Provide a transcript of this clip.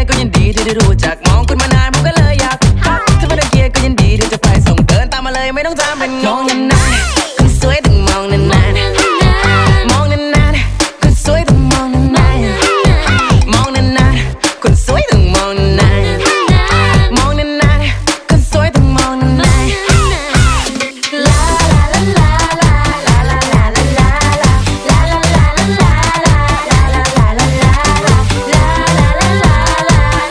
ยก็ยินดีที่ได้รู้จักมองคุณมานานผมก็เลยอยากทักถ้าไม่นเกียร์ก็ยินดีที่จะไปส่งเดินตามมาเลยไม่ต้องจามเป็นงงนานๆคนสวยต้องมองนานๆมองนานๆคนสวยต้องมองนานๆมองนานๆคนสวยต้อง